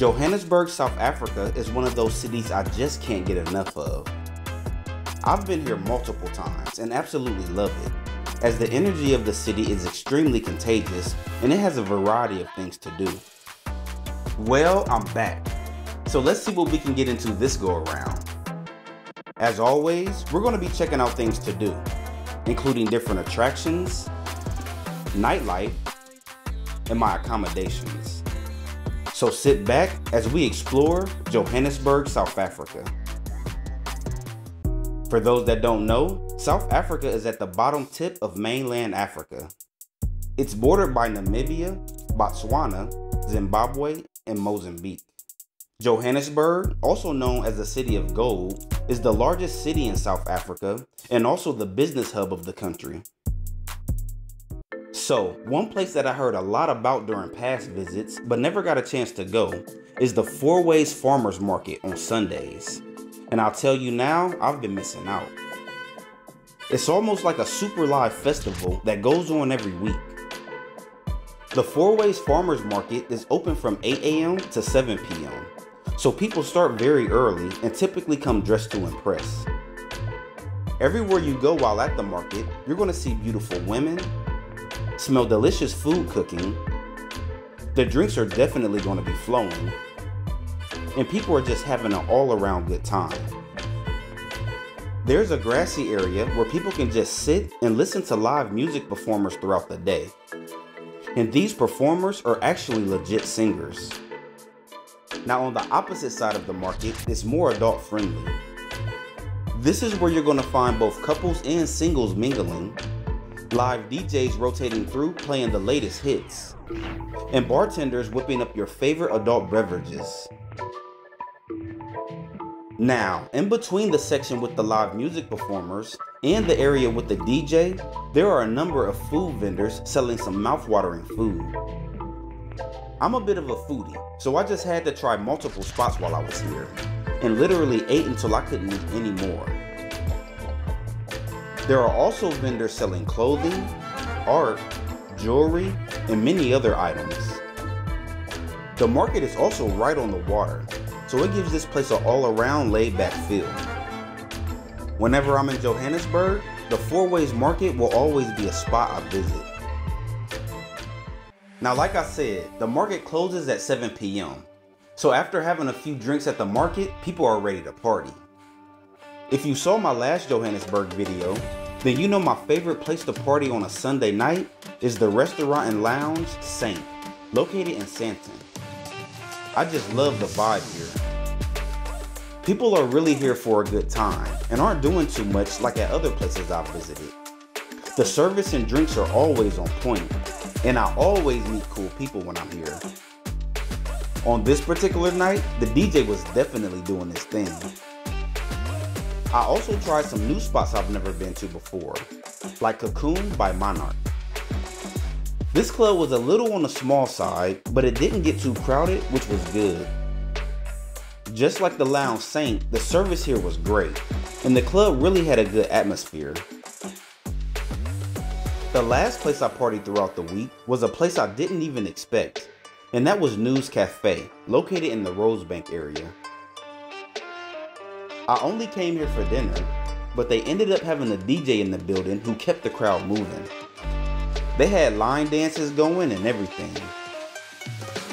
Johannesburg, South Africa is one of those cities I just can't get enough of. I've been here multiple times and absolutely love it, as the energy of the city is extremely contagious and it has a variety of things to do. Well, I'm back. So let's see what we can get into this go around. As always, we're going to be checking out things to do, including different attractions, nightlife, and my accommodations. So sit back as we explore Johannesburg, South Africa. For those that don't know, South Africa is at the bottom tip of mainland Africa. It's bordered by Namibia, Botswana, Zimbabwe, and Mozambique. Johannesburg, also known as the City of Gold, is the largest city in South Africa and also the business hub of the country. So, one place that I heard a lot about during past visits but never got a chance to go is the Fourways Farmers Market on Sundays. And I'll tell you now, I've been missing out. It's almost like a super live festival that goes on every week. The Fourways Farmers Market is open from 8 a.m. to 7 p.m. So people start very early and typically come dressed to impress. Everywhere you go while at the market, you're going to see beautiful women, smell delicious food cooking, the drinks are definitely going to be flowing, and people are just having an all around good time. There's a grassy area where people can just sit and listen to live music performers throughout the day. And these performers are actually legit singers. Now on the opposite side of the market it's more adult friendly. This is where you're going to find both couples and singles mingling, live DJs rotating through playing the latest hits, and bartenders whipping up your favorite adult beverages. Now, in between the section with the live music performers and the area with the DJ, there are a number of food vendors selling some mouthwatering food. I'm a bit of a foodie, so I just had to try multiple spots while I was here, and literally ate until I couldn't eat anymore. There are also vendors selling clothing, art, jewelry, and many other items. The market is also right on the water, so it gives this place an all around laid back feel. Whenever I'm in Johannesburg, the Fourways Market will always be a spot I visit. Now, like I said, the market closes at 7 p.m. So after having a few drinks at the market, people are ready to party. If you saw my last Johannesburg video, then you know my favorite place to party on a Sunday night is the restaurant and lounge Saint, located in Sandton. I just love the vibe here. People are really here for a good time and aren't doing too much like at other places I've visited. The service and drinks are always on point, and I always meet cool people when I'm here. On this particular night, the DJ was definitely doing his thing. I also tried some new spots I've never been to before, like Cocoon by Monarch. This club was a little on the small side, but it didn't get too crowded, which was good. Just like the Lounge Saint, the service here was great, and the club really had a good atmosphere. The last place I partied throughout the week was a place I didn't even expect, and that was News Cafe, located in the Rosebank area. I only came here for dinner, but they ended up having a DJ in the building who kept the crowd moving. They had line dances going and everything.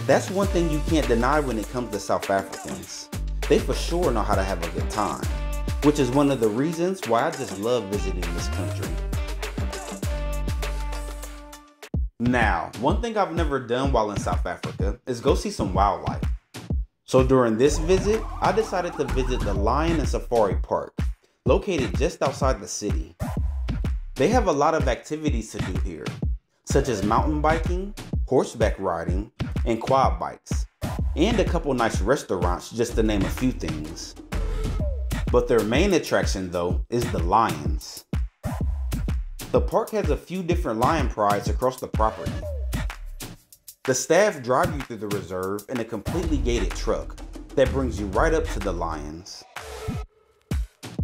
That's one thing you can't deny when it comes to South Africans. They for sure know how to have a good time, which is one of the reasons why I just love visiting this country. Now, one thing I've never done while in South Africa is go see some wildlife. So during this visit, I decided to visit the Lion and Safari Park, located just outside the city. They have a lot of activities to do here, such as mountain biking, horseback riding, and quad bikes, and a couple nice restaurants just to name a few things. But their main attraction though is the lions. The park has a few different lion prides across the property. The staff drive you through the reserve in a completely gated truck that brings you right up to the lions.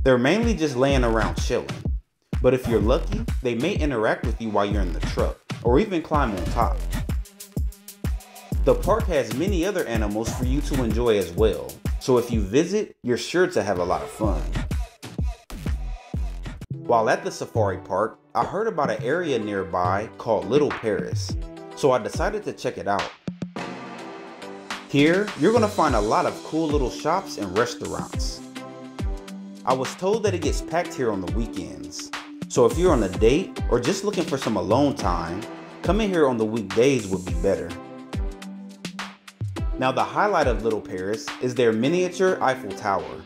They're mainly just laying around chilling, but if you're lucky, they may interact with you while you're in the truck or even climb on top. The park has many other animals for you to enjoy as well, so if you visit, you're sure to have a lot of fun. While at the safari park, I heard about an area nearby called Little Paris, so I decided to check it out. Here, you're gonna find a lot of cool little shops and restaurants. I was told that it gets packed here on the weekends, so if you're on a date or just looking for some alone time, coming here on the weekdays would be better. Now the highlight of Little Paris is their miniature Eiffel Tower.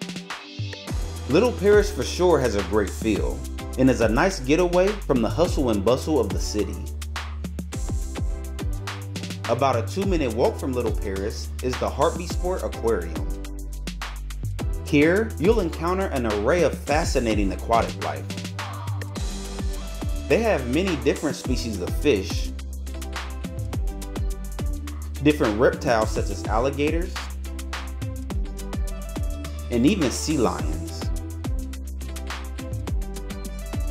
Little Paris for sure has a great feel and is a nice getaway from the hustle and bustle of the city. About a two minute walk from Little Paris is the Hartbeespoort Aquarium. Here, you'll encounter an array of fascinating aquatic life. They have many different species of fish, different reptiles such as alligators, and even sea lions.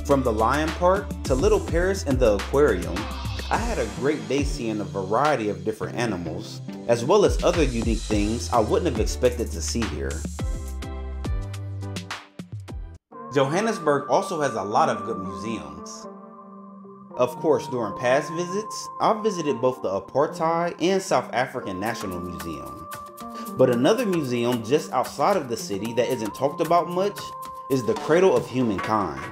From the Lion Park to Little Paris and the aquarium, I had a great day seeing a variety of different animals, as well as other unique things I wouldn't have expected to see here. Johannesburg also has a lot of good museums. Of course, during past visits, I've visited both the Apartheid and South African National Museum. But another museum just outside of the city that isn't talked about much is the Cradle of Humankind.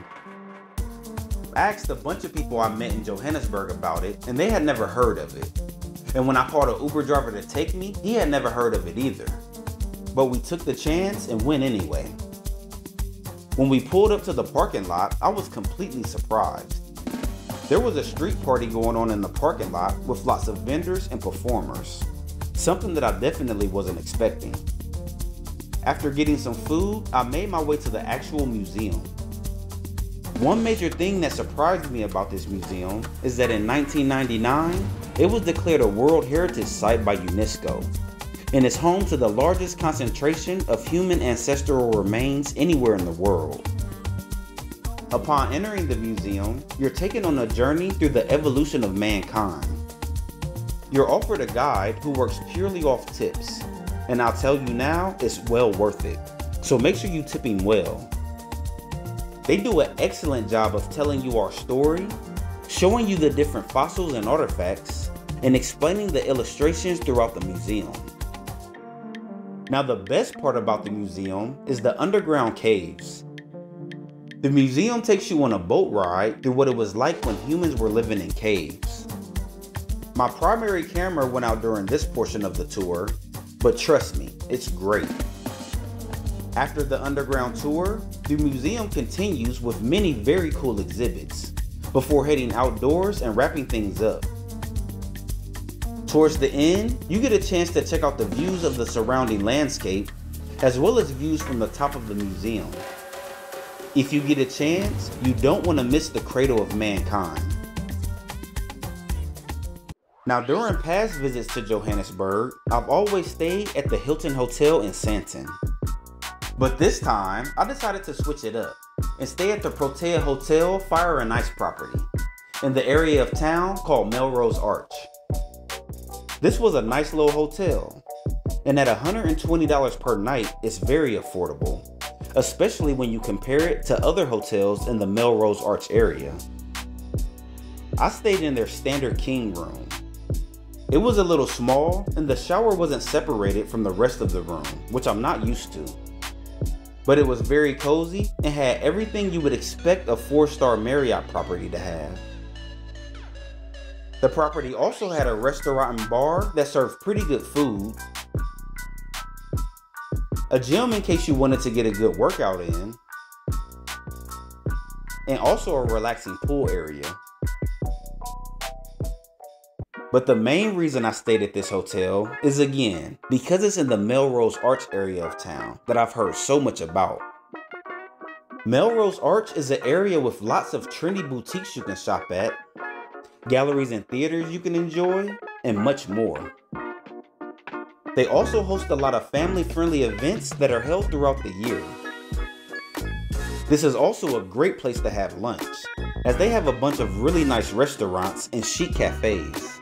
Asked a bunch of people I met in Johannesburg about it, and they had never heard of it. And when I called an Uber driver to take me, he had never heard of it either. But we took the chance and went anyway. When we pulled up to the parking lot, I was completely surprised. There was a street party going on in the parking lot with lots of vendors and performers. Something that I definitely wasn't expecting. After getting some food, I made my way to the actual museum. One major thing that surprised me about this museum is that in 1999, it was declared a World Heritage Site by UNESCO and is home to the largest concentration of human ancestral remains anywhere in the world. Upon entering the museum, you're taken on a journey through the evolution of mankind. You're offered a guide who works purely off tips, and I'll tell you now, it's well worth it. So make sure you tip him well. They do an excellent job of telling you our story, showing you the different fossils and artifacts, and explaining the illustrations throughout the museum. Now the best part about the museum is the underground caves. The museum takes you on a boat ride through what it was like when humans were living in caves. My primary camera went out during this portion of the tour, but trust me, it's great. After the underground tour, the museum continues with many very cool exhibits, before heading outdoors and wrapping things up. Towards the end, you get a chance to check out the views of the surrounding landscape, as well as views from the top of the museum. If you get a chance, you don't want to miss the cradle of mankind. Now, during past visits to Johannesburg, I've always stayed at the Hilton Hotel in Sandton. But this time, I decided to switch it up and stay at the Protea Hotel Fire and Ice property in the area of town called Melrose Arch. This was a nice little hotel, and at $120 per night, it's very affordable especially when you compare it to other hotels in the Melrose Arch area. I stayed in their standard king room. It was a little small and the shower wasn't separated from the rest of the room, which I'm not used to. But it was very cozy and had everything you would expect a 4-star Marriott property to have. The property also had a restaurant and bar that served pretty good food a gym in case you wanted to get a good workout in, and also a relaxing pool area. But the main reason I stayed at this hotel is again, because it's in the Melrose Arch area of town that I've heard so much about. Melrose Arch is an area with lots of trendy boutiques you can shop at, galleries and theaters you can enjoy, and much more. They also host a lot of family-friendly events that are held throughout the year. This is also a great place to have lunch, as they have a bunch of really nice restaurants and chic cafes.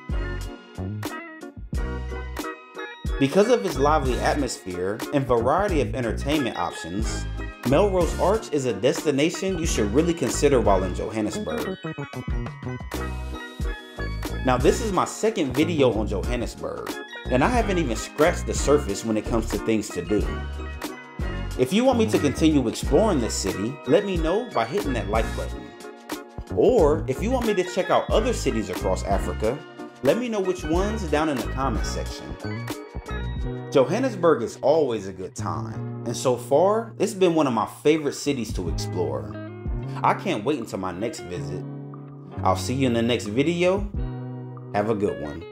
Because of its lively atmosphere and variety of entertainment options, Melrose Arch is a destination you should really consider while in Johannesburg. Now this is my second video on Johannesburg, and I haven't even scratched the surface when it comes to things to do. If you want me to continue exploring this city, let me know by hitting that like button. Or if you want me to check out other cities across Africa, let me know which ones down in the comments section. Johannesburg is always a good time, and so far, it's been one of my favorite cities to explore. I can't wait until my next visit. I'll see you in the next video. Have a good one.